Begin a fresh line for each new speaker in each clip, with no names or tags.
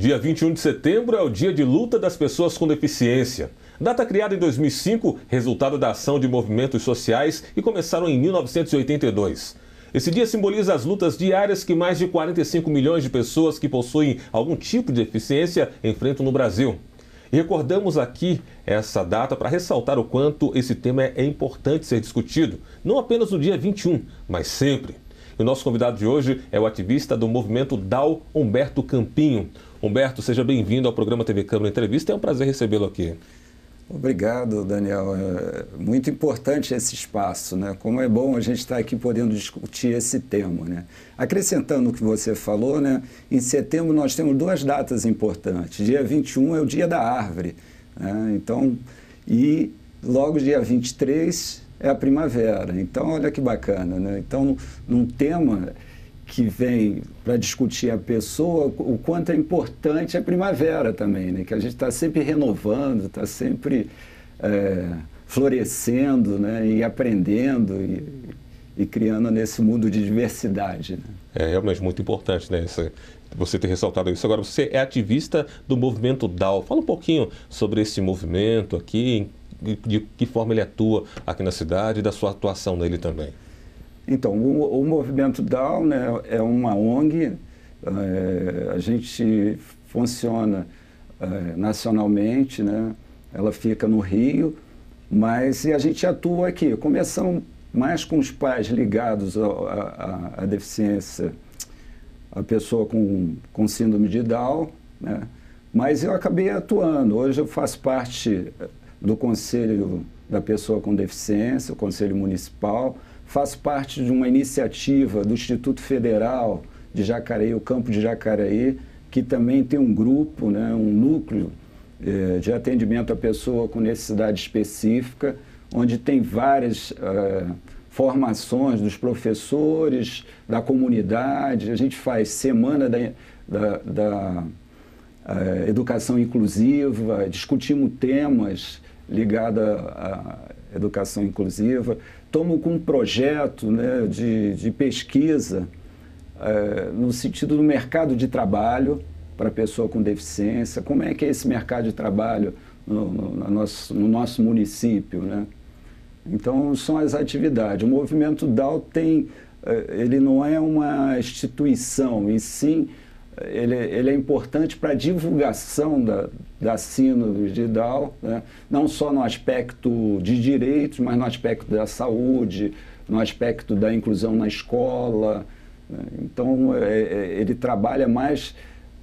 Dia 21 de setembro é o dia de luta das pessoas com deficiência. Data criada em 2005, resultado da ação de movimentos sociais que começaram em 1982. Esse dia simboliza as lutas diárias que mais de 45 milhões de pessoas que possuem algum tipo de deficiência enfrentam no Brasil. E recordamos aqui essa data para ressaltar o quanto esse tema é importante ser discutido, não apenas no dia 21, mas sempre. E o nosso convidado de hoje é o ativista do movimento DAO, Humberto Campinho. Humberto, seja bem-vindo ao programa TV Câmara Entrevista. É um prazer recebê-lo aqui.
Obrigado, Daniel. É muito importante esse espaço, né? Como é bom a gente estar aqui podendo discutir esse tema, né? Acrescentando o que você falou, né? Em setembro nós temos duas datas importantes. Dia 21 é o Dia da Árvore, né? Então, e logo dia 23 é a primavera. Então, olha que bacana, né? Então, num tema que vem para discutir a pessoa, o quanto é importante a primavera também, né? que a gente está sempre renovando, está sempre é, florescendo né? e aprendendo e, e, criando nesse mundo de diversidade. Né?
É realmente muito importante né? Essa, você ter ressaltado isso. Agora, você é ativista do movimento DAO. Fala um pouquinho sobre esse movimento aqui, de que forma ele atua aqui na cidade e da sua atuação nele também.
Então, o, o movimento Down né, é uma ONG, é, a gente funciona é, nacionalmente, né, ela fica no Rio, mas a gente atua aqui. Começamos mais com os pais ligados à deficiência, a pessoa com, com síndrome de Down, né, mas eu acabei atuando. Hoje eu faço parte do Conselho da Pessoa com Deficiência, o Conselho Municipal, faz parte de uma iniciativa do Instituto Federal de Jacareí, o Campo de Jacareí, que também tem um grupo, né, um núcleo eh, de atendimento à pessoa com necessidade específica, onde tem várias eh, formações dos professores, da comunidade. A gente faz semana da, da, da eh, educação inclusiva, discutimos temas ligados à educação inclusiva tomo com um projeto né, de, de pesquisa é, no sentido do mercado de trabalho para pessoa com deficiência, como é que é esse mercado de trabalho no, no, no, nosso, no nosso município, né? Então, são as atividades. O movimento DAO tem, é, ele não é uma instituição, e sim ele, ele é importante para a divulgação da, da síndrome de Down, né? não só no aspecto de direitos, mas no aspecto da saúde, no aspecto da inclusão na escola. Né? Então, é, é, ele trabalha mais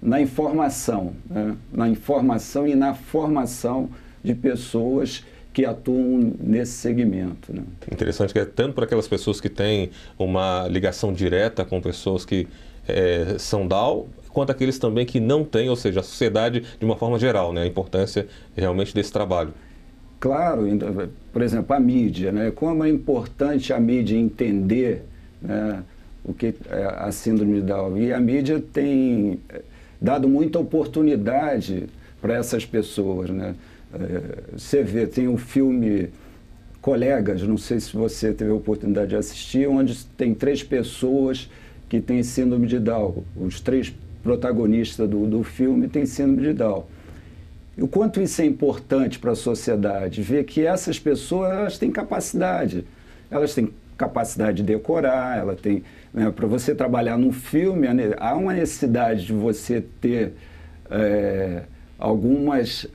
na informação, né? na informação e na formação de pessoas que atuam nesse segmento. Né?
Interessante que é tanto para aquelas pessoas que têm uma ligação direta com pessoas que é, são DAO, quanto aqueles também que não têm, ou seja, a sociedade de uma forma geral, né? a importância realmente desse trabalho.
Claro, por exemplo, a mídia, né? como é importante a mídia entender né, o que é a síndrome de Down. E a mídia tem é, dado muita oportunidade para essas pessoas. Né? É, você vê, tem um filme Colegas, não sei se você teve a oportunidade de assistir, onde tem três pessoas que têm síndrome de Down. Os três protagonista do, do filme tem síndrome de Down. E o quanto isso é importante para a sociedade, ver que essas pessoas elas têm capacidade, elas têm capacidade de decorar, ela tem né, para você trabalhar num filme há uma necessidade de você ter é, algumas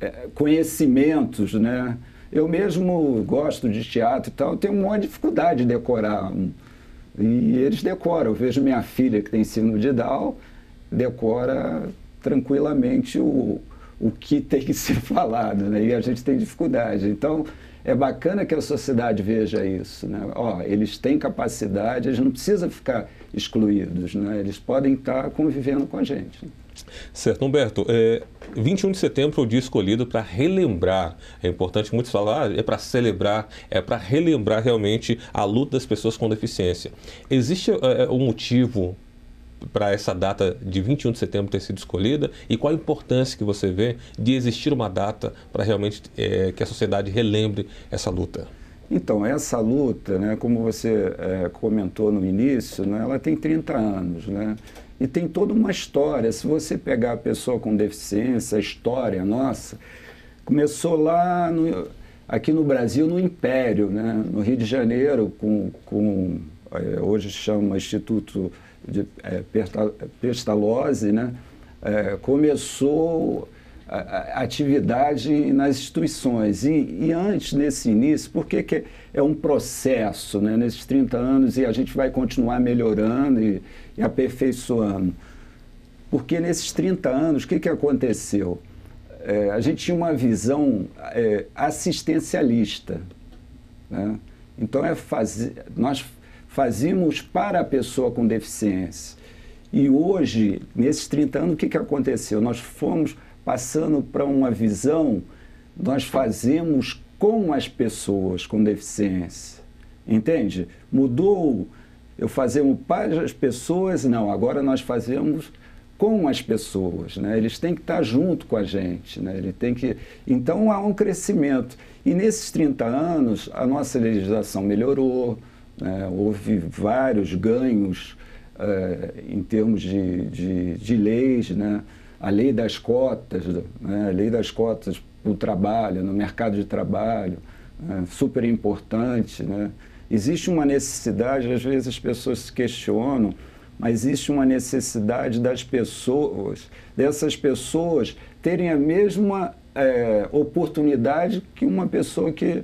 é, conhecimentos, né? Eu mesmo gosto de teatro e tal, tenho uma dificuldade de decorar. E eles decoram. Eu vejo minha filha que tem síndrome de Down, decora tranquilamente o, o que tem que ser falado, né? e a gente tem dificuldade. Então, é bacana que a sociedade veja isso. Né? Ó, eles têm capacidade, eles não precisam ficar excluídos, né? eles podem estar convivendo com a gente.
Certo, Humberto. É, 21 de setembro é o dia escolhido para relembrar. É importante muitos falar, ah, é para celebrar, é para relembrar realmente a luta das pessoas com deficiência. Existe é, um motivo para essa data de 21 de setembro ter sido escolhida e qual a importância que você vê de existir uma data para realmente é, que a sociedade relembre essa luta?
Então, essa luta, né, como você é, comentou no início, né, ela tem 30 anos. Né, e tem toda uma história. Se você pegar a pessoa com deficiência, a história nossa, começou lá no, aqui no Brasil, no Império, né? no Rio de Janeiro, com, com é, hoje chama Instituto de é, Pestalozzi, né? É, começou a, a atividade nas instituições. E, e, antes, nesse início, por que, que é um processo, né? nesses 30 anos, e a gente vai continuar melhorando e, e aperfeiçoando? Porque nesses 30 anos, o que, que aconteceu? É, a gente tinha uma visão é, assistencialista. Né? Então, é fazer, nós fazíamos para a pessoa com deficiência. E hoje, nesses 30 anos, o que, que aconteceu? Nós fomos passando para uma visão, nós fazemos com as pessoas com deficiência. Entende? Mudou, eu fazemos para as pessoas, não, agora nós fazemos com as pessoas, né? Eles têm que estar junto com a gente, né? Ele tem que, então há um crescimento. E nesses 30 anos a nossa legislação melhorou, né? houve vários ganhos é, em termos de, de, de, leis, né? a lei das cotas, né? a lei das cotas para o trabalho, no mercado de trabalho, né? super importante. Né? Existe uma necessidade, às vezes as pessoas se questionam, mas existe uma necessidade das pessoas, dessas pessoas terem a mesma é, oportunidade que uma pessoa que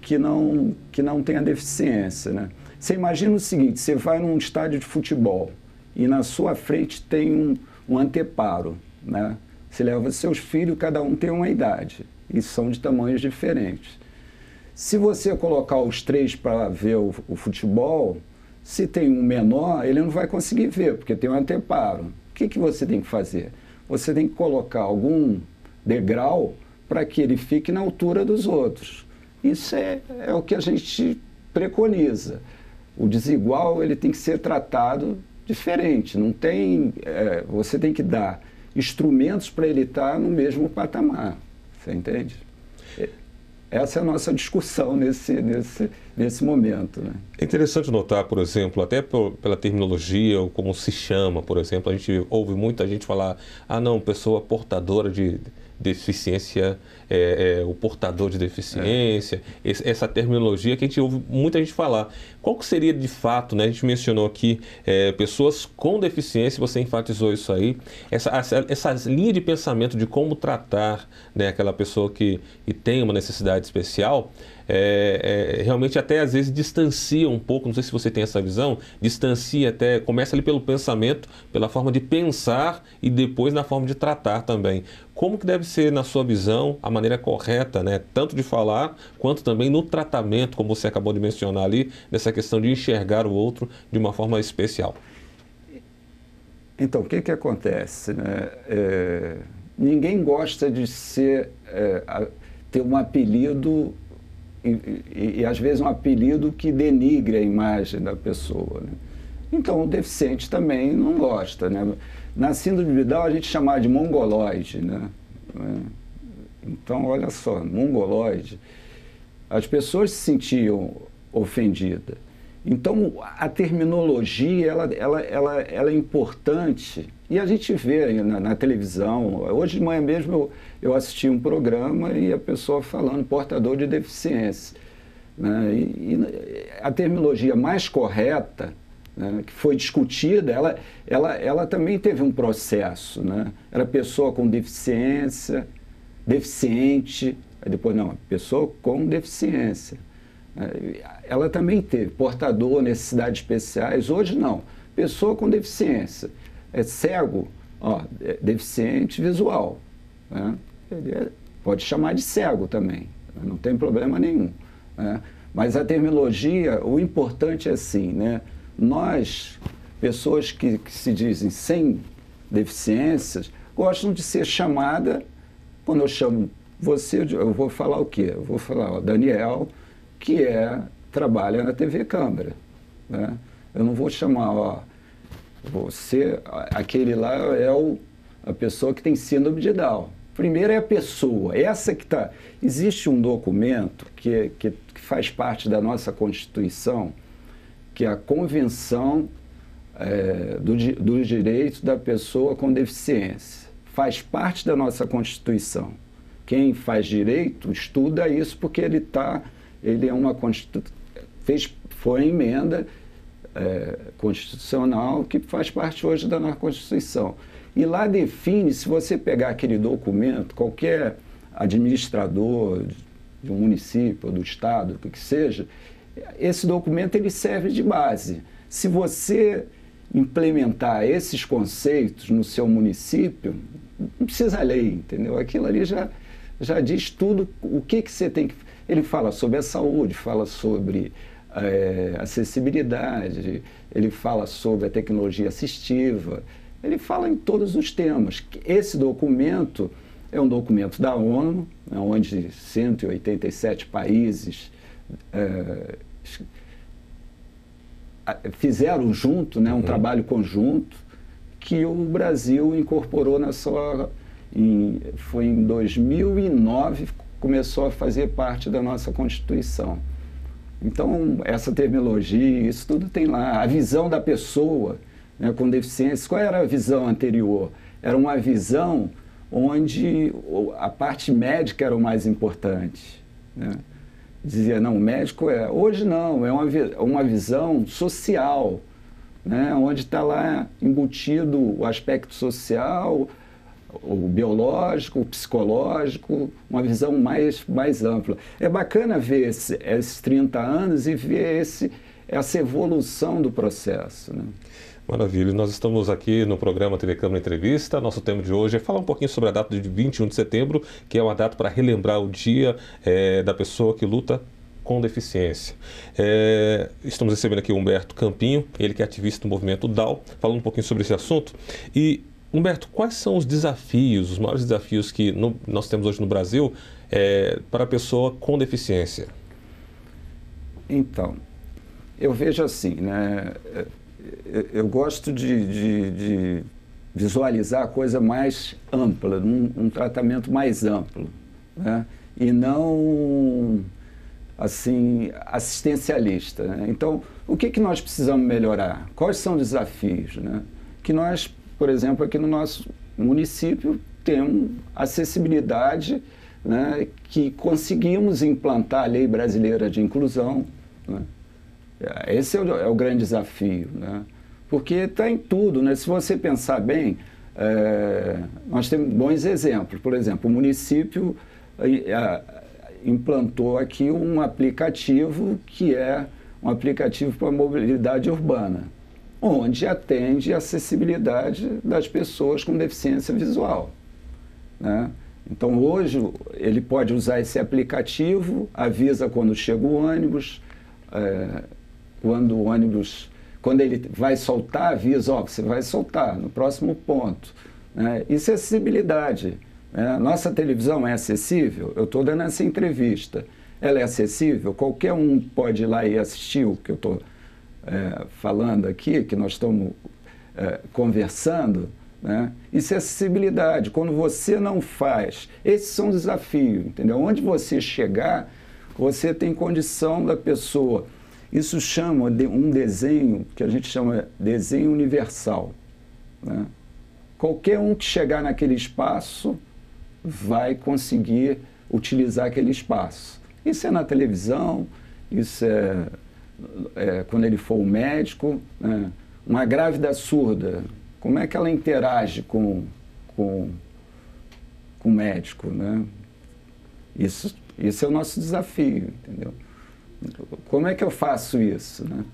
que não, que não tenha deficiência. Né? Você imagina o seguinte: você vai num estádio de futebol e na sua frente tem um, um anteparo. Né? Você leva seus filhos, cada um tem uma idade e são de tamanhos diferentes. Se você colocar os três para ver o, o, futebol, se tem um menor, ele não vai conseguir ver, porque tem um anteparo. O que, que você tem que fazer? Você tem que colocar algum degrau para que ele fique na altura dos outros. Isso é, é o que a gente preconiza. O desigual ele tem que ser tratado diferente. Não tem, é, você tem que dar instrumentos para ele estar no mesmo patamar. Você entende? É, essa é a nossa discussão nesse, nesse, nesse momento. Né?
É interessante notar, por exemplo, até por, pela terminologia, ou como se chama, por exemplo, a gente ouve muita gente falar, ah não, pessoa portadora de deficiência, é, é, o portador de deficiência, é. essa terminologia que a gente ouve muita gente falar. Qual que seria de fato, né? A gente mencionou aqui é, pessoas com deficiência, você enfatizou isso aí, essa, essa, essa linha de pensamento de como tratar né, aquela pessoa que, que tem uma necessidade especial, é, é, realmente até às vezes distancia um pouco, não sei se você tem essa visão, distancia até, começa ali pelo pensamento, pela forma de pensar e depois na forma de tratar também. Como que deve ser, na sua visão, a maneira correta, né, tanto de falar quanto também no tratamento, como você acabou de mencionar ali, nessa questão de enxergar o outro de uma forma especial?
Então, o que, que acontece? Né? É, ninguém gosta de ser, é, ter um apelido e, e, e, às vezes um apelido que denigre a imagem da pessoa. Né? Então o deficiente também não gosta. Né? Na síndrome de Vidal a gente chamava de mongoloide. Né? Então, olha só, mongoloide. As pessoas se sentiam ofendidas. Então, a terminologia ela, ela, ela, ela é importante e a gente vê na, na, televisão. Hoje de manhã mesmo eu, eu assisti um programa e a pessoa falando portador de deficiência. Né? E, e a terminologia mais correta, né, que foi discutida, ela, ela, ela também teve um processo. Né? Era pessoa com deficiência, deficiente, depois não, pessoa com deficiência. É, ela também teve portador, necessidades especiais, hoje não. Pessoa com deficiência, é cego, ó, é deficiente visual. Né? É, pode chamar de cego também, não tem problema nenhum. Né? Mas a terminologia, o importante é assim, né? nós, pessoas que, que se dizem sem deficiências, gostam de ser chamada, quando eu chamo você, eu vou falar o quê? Eu vou falar, ó, Daniel, que é trabalha na TV Câmara. Né? Eu não vou chamar, ó, você, aquele lá é o, a pessoa que tem síndrome de Down. Primeiro é a pessoa, essa que está. Existe um documento que, que, faz parte da nossa Constituição, que é a Convenção é, do, dos direitos da pessoa com deficiência. Faz parte da nossa Constituição. Quem faz direito estuda isso porque ele está, ele é uma fez foi emenda é, constitucional que faz parte hoje da nossa Constituição. E lá define, se você pegar aquele documento, qualquer administrador de um município, do estado, o que, que seja, esse documento ele serve de base. Se você implementar esses conceitos no seu município, não precisa lei, entendeu? Aquilo ali já, já diz tudo o que, que você tem que. Ele fala sobre a saúde, fala sobre é, acessibilidade, ele fala sobre a tecnologia assistiva, ele fala em todos os temas. Esse documento é um documento da ONU, onde 187 países é, fizeram junto, né, um uhum. trabalho conjunto, que o Brasil incorporou na sua. Em, foi em 2009 começou a fazer parte da nossa Constituição. Então, essa terminologia, isso tudo tem lá. A visão da pessoa né, com deficiência, qual era a visão anterior? Era uma visão onde a parte médica era o mais importante. Né? Dizia, não, o médico é. Hoje não, é uma, uma visão social, né? onde está lá embutido o aspecto social, o biológico, o psicológico, uma visão mais, mais ampla. É bacana ver esse, esses 30 anos e ver esse, essa evolução do processo. Né?
Maravilha. Nós estamos aqui no programa TV Câmara Entrevista. Nosso tema de hoje é falar um pouquinho sobre a data de 21 de setembro, que é uma data para relembrar o dia é, da pessoa que luta com deficiência. É, estamos recebendo aqui o Humberto Campinho, ele que é ativista do movimento DAO, falando um pouquinho sobre esse assunto. E Humberto, quais são os desafios, os maiores desafios que no, nós temos hoje no Brasil é, para a pessoa com deficiência?
Então, eu vejo assim, né? Eu, gosto de, de, de, visualizar a coisa mais ampla, um, um tratamento mais amplo, né? E não assim assistencialista. Né? Então, o que, que nós precisamos melhorar? Quais são os desafios? Né? Que nós por exemplo, aqui no nosso município tem acessibilidade, né, que conseguimos implantar a lei brasileira de inclusão. Né? Esse é o, é o, grande desafio, né? porque está em tudo. Né? Se você pensar bem, é, nós temos bons exemplos. Por exemplo, o município implantou aqui um aplicativo que é um aplicativo para mobilidade urbana onde atende a acessibilidade das pessoas com deficiência visual. Né? Então, hoje, ele pode usar esse aplicativo, avisa quando chega o ônibus, é, quando o ônibus, quando ele vai soltar, avisa, ó, você vai soltar no próximo ponto. Né? Isso é acessibilidade. Né? Nossa televisão é acessível? Eu estou dando essa entrevista. Ela é acessível? Qualquer um pode ir lá e assistir o que eu estou é, falando aqui, que nós estamos é, conversando, né? isso é acessibilidade. Quando você não faz, esses são desafios, entendeu? Onde você chegar, você tem condição da pessoa. Isso chama de um desenho que a gente chama desenho universal. Né? Qualquer um que chegar naquele espaço vai conseguir utilizar aquele espaço. Isso é na televisão, isso é é, quando ele for o médico, né? uma grávida surda, como é que ela interage com, com, com o médico, né? Isso, isso é o nosso desafio, entendeu? Como é que eu faço isso, né?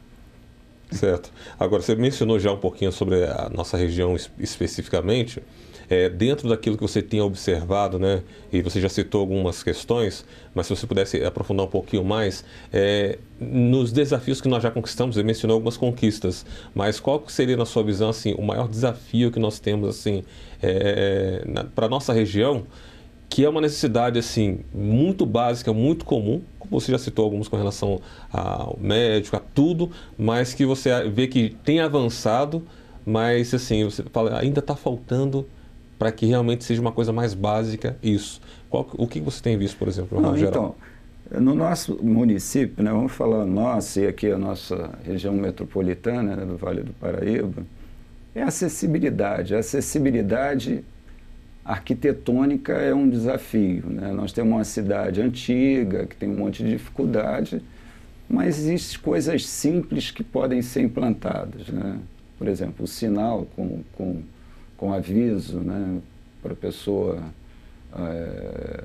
Certo. Agora, você mencionou já um pouquinho sobre a nossa região especificamente é, dentro daquilo que você tinha observado, né, e você já citou algumas questões, mas se você pudesse aprofundar um pouquinho mais, é, nos desafios que nós já conquistamos, você mencionou algumas conquistas, mas qual seria, na sua visão, assim, o maior desafio que nós temos assim, é, para a nossa região, que é uma necessidade assim muito básica, muito comum, como você já citou alguns com relação ao médico, a tudo, mas que você vê que tem avançado, mas assim, você fala, ainda está faltando para que realmente seja uma coisa mais básica isso. Qual, o que você tem visto, por exemplo,
no Não, geral? Então, No nosso município, né, vamos falar nosso, e aqui a nossa região metropolitana né, do Vale do Paraíba, é acessibilidade. A acessibilidade arquitetônica é um desafio. Né? Nós temos uma cidade antiga, que tem um monte de dificuldade, mas existem coisas simples que podem ser implantadas. Né? Por exemplo, o sinal com, com, com aviso né, para a pessoa é,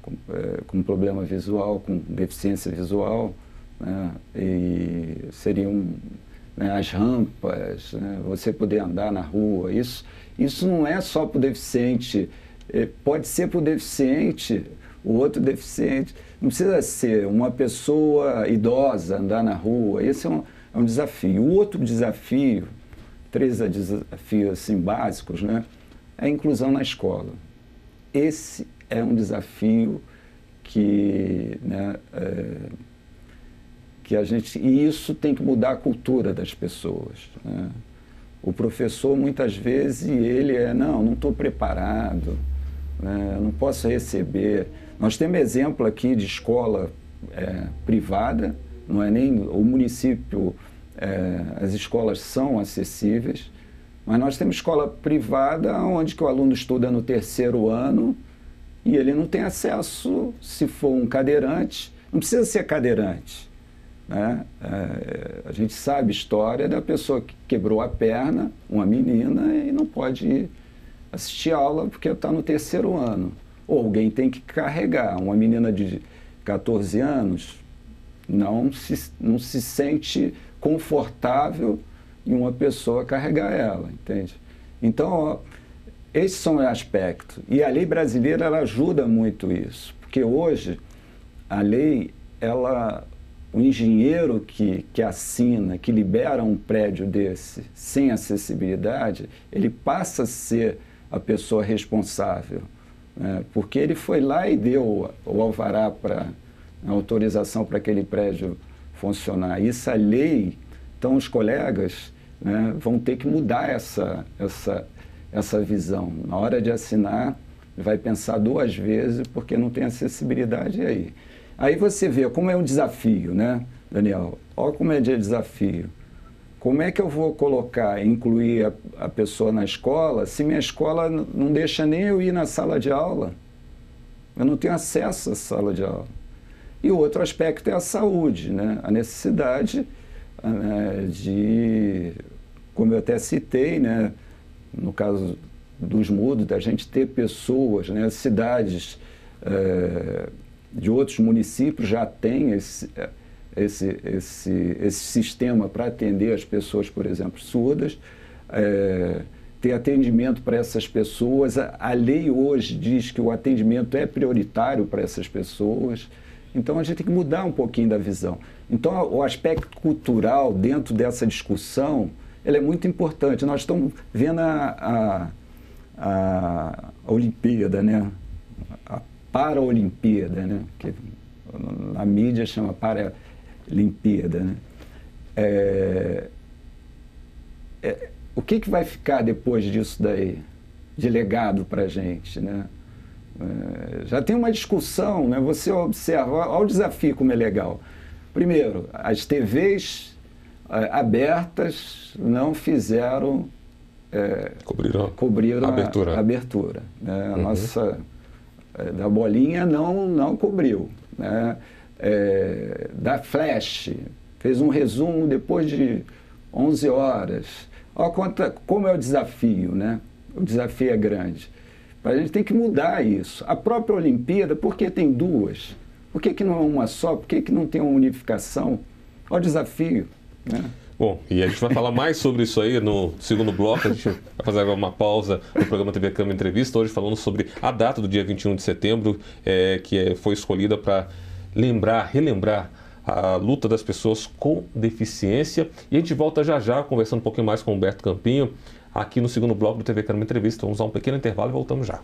com, é, com problema visual, com deficiência visual, né? e seriam né, as rampas, né, você poder andar na rua. Isso, isso não é só para o deficiente, é, pode ser para o deficiente, o outro deficiente. Não precisa ser uma pessoa idosa andar na rua. Esse é um, é um desafio. O outro desafio, três desafios assim, básicos, né, é a inclusão na escola. Esse é um desafio que né, é, que a gente e isso tem que mudar a cultura das pessoas. Né? O professor muitas vezes ele é não, não estou preparado, né? não posso receber. Nós temos exemplo aqui de escola é, privada, não é nem o município, é, as escolas são acessíveis, mas nós temos escola privada onde o aluno estuda no terceiro ano e ele não tem acesso, se for um cadeirante, não precisa ser cadeirante né? É, a gente sabe história da pessoa que quebrou a perna, uma menina, e não pode assistir aula porque está no terceiro ano. Ou alguém tem que carregar. Uma menina de 14 anos não se, não se sente confortável em uma pessoa carregar ela, entende? Então, ó, esses são os aspectos. E a lei brasileira ela ajuda muito isso, porque hoje a lei ela o engenheiro que, que assina, que libera um prédio desse sem acessibilidade, ele passa a ser a pessoa responsável, né? porque ele foi lá e deu o alvará para a autorização para aquele prédio funcionar. Isso a lei, então os colegas né, vão ter que mudar essa, essa, essa visão. Na hora de assinar, vai pensar duas vezes porque não tem acessibilidade aí. Aí você vê como é um desafio, né, Daniel? Olha como é de desafio. Como é que eu vou colocar, incluir a, a pessoa na escola, se minha escola não deixa nem eu ir na sala de aula? Eu não tenho acesso à sala de aula. E o outro aspecto é a saúde, né? a necessidade né, de, como eu até citei, né, no caso dos mudos, da gente ter pessoas, né, cidades é, de outros municípios já têm esse, esse, esse, esse sistema para atender as pessoas, por exemplo, surdas. É, ter atendimento para essas pessoas. A, lei hoje diz que o atendimento é prioritário para essas pessoas. Então a gente tem que mudar um pouquinho da visão. Então o aspecto cultural dentro dessa discussão ele é muito importante. Nós estamos vendo a, a, a Olimpíada, né? A Paralimpíada, né? que na mídia chama Paralimpíada. Né? É, é, o que, que vai ficar depois disso daí, de legado para a gente? Né? É, já tem uma discussão, né? você observa, olha o desafio como é legal. Primeiro, as TVs é, abertas não fizeram
é, cobriram,
cobriram
a abertura.
A, abertura né? a uhum. nossa é, da bolinha não, não cobriu. Né? Da Flash, fez um resumo depois de 11 horas. Olha como é o desafio, né? O desafio é grande. A gente tem que mudar isso. A própria Olimpíada, por que tem duas? Por que, que não é uma só? Por que, que não tem uma unificação? Olha o desafio. Né?
Bom, e a gente vai falar mais sobre isso aí no segundo bloco. A gente vai fazer agora uma pausa no programa TV Câmara Entrevista, hoje falando sobre a data do dia 21 de setembro, é, que é, foi escolhida para lembrar, relembrar a luta das pessoas com deficiência. E a gente volta já já conversando um pouquinho mais com o Humberto Campinho, aqui no segundo bloco do TV Câmara Entrevista. Vamos usar um pequeno intervalo e voltamos já.